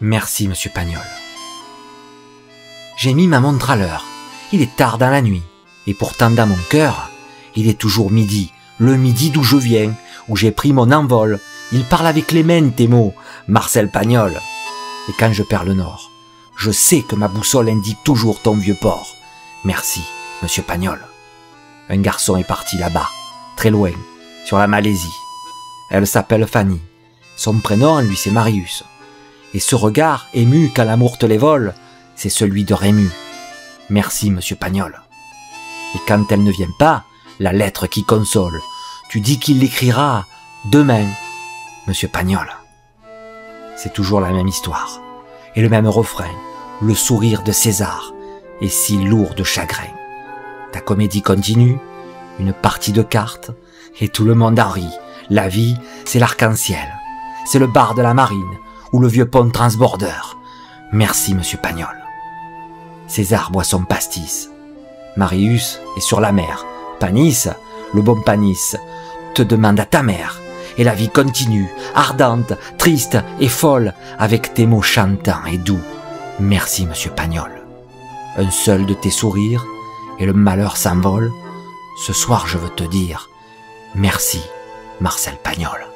Merci, monsieur Pagnol. J'ai mis ma montre à l'heure. Il est tard dans la nuit. Et pourtant dans mon cœur, il est toujours midi, le midi d'où je viens, où j'ai pris mon envol. Il parle avec les mains, tes mots, Marcel Pagnol. Et quand je perds le nord, je sais que ma boussole indique toujours ton vieux port. Merci, monsieur Pagnol. Un garçon est parti là-bas, très loin, sur la Malaisie. Elle s'appelle Fanny. Son prénom, lui, c'est Marius. Et ce regard, ému quand l'amour te les vole, c'est celui de Rému. Merci, monsieur Pagnol. Et quand elle ne vient pas, la lettre qui console, tu dis qu'il l'écrira demain, monsieur Pagnol. C'est toujours la même histoire, et le même refrain, le sourire de César, est si lourd de chagrin. Ta comédie continue, une partie de cartes, et tout le monde en rit. La vie, c'est l'arc-en-ciel. C'est le bar de la marine, ou le vieux pont transborder. Merci, monsieur Pagnol. César boit son pastis. Marius est sur la mer. Panis, le bon Panis, te demande à ta mère. Et la vie continue, ardente, triste et folle, avec tes mots chantants et doux. Merci, monsieur Pagnol. Un seul de tes sourires, et le malheur s'envole. Ce soir, je veux te dire, merci, Marcel Pagnol.